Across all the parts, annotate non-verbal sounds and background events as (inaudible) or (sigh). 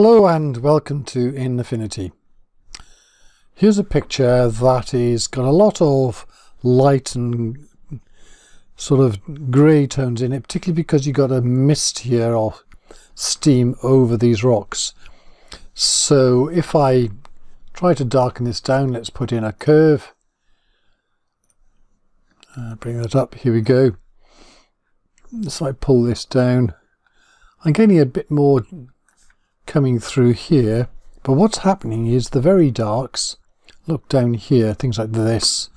Hello and welcome to InAffinity. Here's a picture that is got a lot of light and sort of grey tones in it, particularly because you've got a mist here of steam over these rocks. So if I try to darken this down, let's put in a curve. Uh, bring that up, here we go. So I pull this down. I'm getting a bit more coming through here. But what's happening is the very darks look down here things like this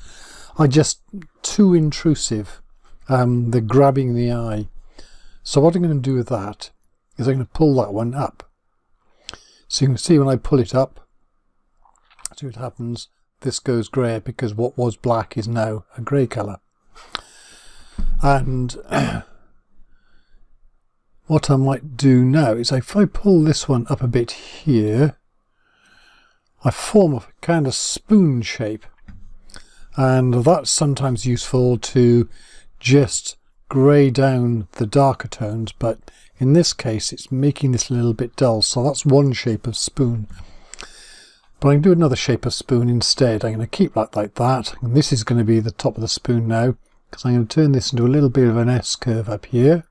are just too intrusive um, they're grabbing the eye. So what I'm going to do with that is I'm going to pull that one up. So you can see when I pull it up see what happens. This goes grey because what was black is now a grey colour. And (clears throat) what I might do now is if I pull this one up a bit here, I form a kind of spoon shape. And that's sometimes useful to just grey down the darker tones, but in this case it's making this a little bit dull, so that's one shape of spoon. But I can do another shape of spoon instead. I'm going to keep that like that. And this is going to be the top of the spoon now, because I'm going to turn this into a little bit of an S curve up here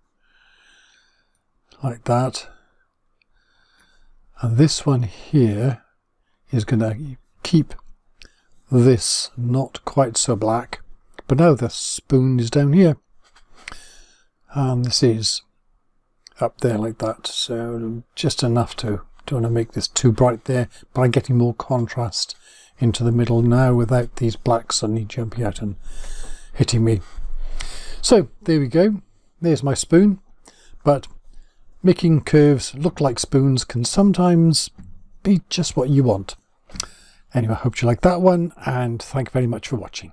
like that. And this one here is going to keep this not quite so black. But now the spoon is down here. And this is up there like that. So just enough to, don't want to make this too bright there. But I'm getting more contrast into the middle now without these blacks suddenly jumping out and hitting me. So there we go. There's my spoon. But Making curves look like spoons can sometimes be just what you want. Anyway, I hope you like that one and thank you very much for watching.